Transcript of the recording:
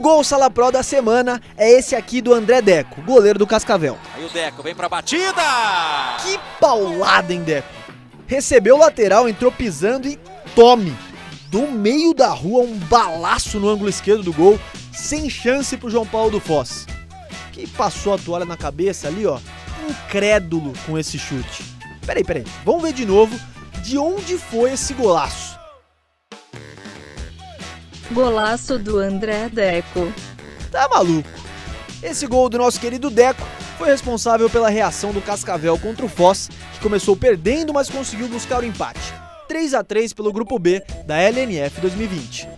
gol Sala Pro da semana é esse aqui do André Deco, goleiro do Cascavel. Aí o Deco vem pra batida! Que paulada, hein, Deco? Recebeu o lateral, entrou pisando e tome! Do meio da rua, um balaço no ângulo esquerdo do gol, sem chance pro João Paulo do Foz. Que passou a toalha na cabeça ali, ó, incrédulo com esse chute. Peraí, peraí, vamos ver de novo de onde foi esse golaço. Golaço do André Deco. Tá maluco? Esse gol do nosso querido Deco foi responsável pela reação do Cascavel contra o Foz, que começou perdendo, mas conseguiu buscar o empate. 3 a 3 pelo grupo B da LNF 2020.